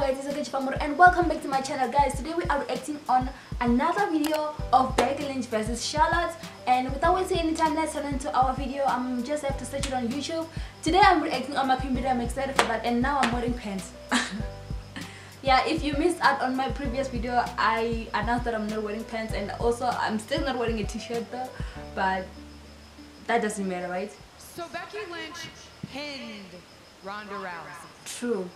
Famur and welcome back to my channel guys. Today we are reacting on another video of Becky Lynch versus Charlotte and without wasting any time let's turn into our video. I'm just have to search it on YouTube. Today I'm reacting on my computer. I'm excited for that and now I'm wearing pants. yeah if you missed out on my previous video I announced that I'm not wearing pants and also I'm still not wearing a t-shirt though but that doesn't matter right? So Becky Lynch pinned Ronda Rousey. True.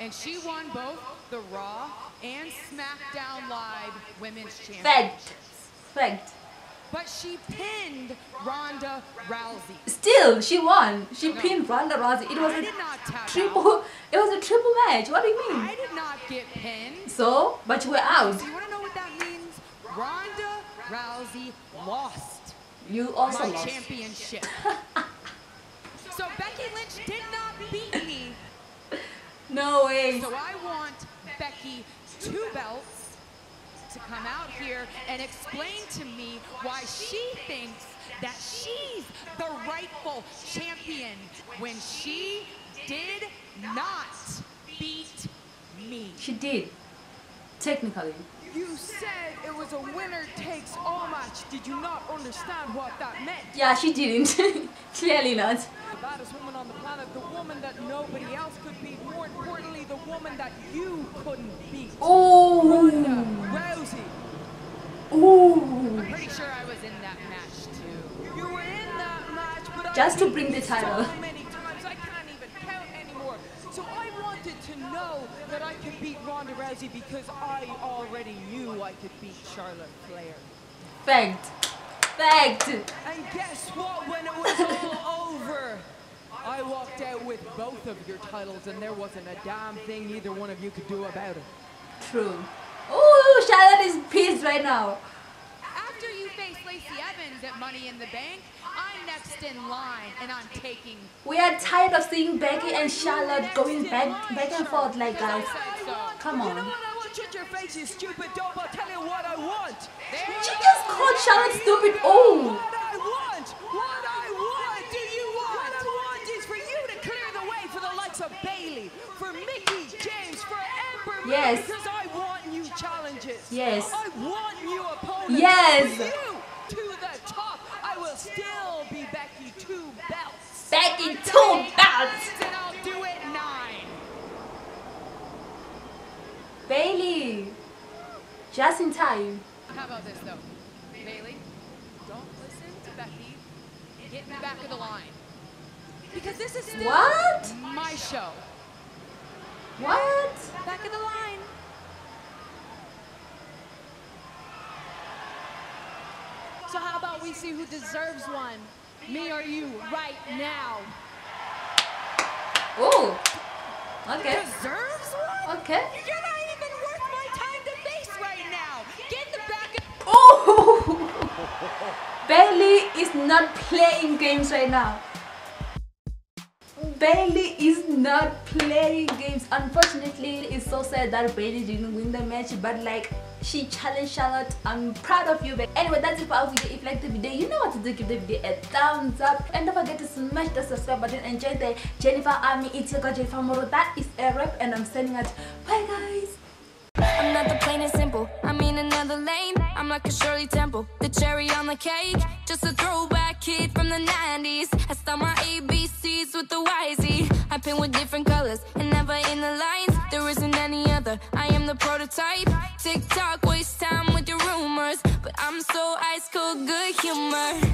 And she won both the Raw and SmackDown Live Women's. Championships. Fact. But she pinned Ronda Rousey. Still, she won. She No. pinned Ronda Rousey. It was I a did not tap triple. out. It was a triple match. What do you mean? I did not get pinned. So, but you were out. Do you want to know what that means? Ronda Rousey lost You also my lost. championship. so Becky Lynch did not beat. No way. So I want Becky two belts to come out here and explain to me why she thinks that she's the rightful champion when she did not beat me. She did. Technically. You said it was a winner takes all match. Did you not understand what that meant? Yeah, she didn't. Clearly not. The baddest woman on the planet, the woman that nobody else could beat. More importantly, the woman that you couldn't beat. Ronda Oh. Rousey. Oh. I'm pretty sure I was in that match too. You were in that match, but Just I to bring the title. So I wanted to know that I could beat Ronda Rousey because I already knew I could beat Charlotte Flair. Fact. Fact. And guess what? When it was all over, I walked out with both of your titles, and there wasn't a damn thing either one of you could do about it. True. Oh, Charlotte is pissed right now. After you face Lacey Evans at Money in the Bank, I'm next in line and I'm taking. We are tired of seeing Becky and Charlotte going back back and forth like guys. Come You know on. what I want? Shut your face, you stupid dope. I'll tell you what I want. She just called Charlotte stupid. Oh. What I oh. want, what I want, do you want? What I want is for you to clear the way for the likes of Bayley, for Mickie James, for Ember Yes. because I want new challenges. Yes. I want new opponents. Yes. For you to the top. I will still be Becky two belts. Becky two belts. And I'll do it nine. Bayley. Just in time. How about this though? Bayley, don't listen to Becky. Get in the back of the line. Because this is still What? my show. What? Back of the line. So how about we see who deserves one? Me or you, right now? Ooh. Okay. Deserves one? Okay. You're not even worth my time to face right now. Get the back of Oh. Bayley is not playing games right now. Bayley is not playing games. Unfortunately, it's so sad that Bayley didn't win the match, but like she challenged Charlotte. I'm proud of you. But anyway, that's it for our video. If you like the video, you know what to do. Give the video a thumbs up. And don't forget to smash the subscribe button and join the Jennifer Army. It's your girl Jennifer MoOrue. That is a wrap, and I'm sending out. Bye, guys. I'm not the plain and simple. I'm in another lane. I'm like a Shirley Temple, the cherry on the cake. Just a throwback kid from the 90s. I start my ABCs with the YZ. I paint with different colors and never in the lines. There isn't any other. I am the prototype. Tick tock, waste time with your rumors. But I'm so ice cold, good humor.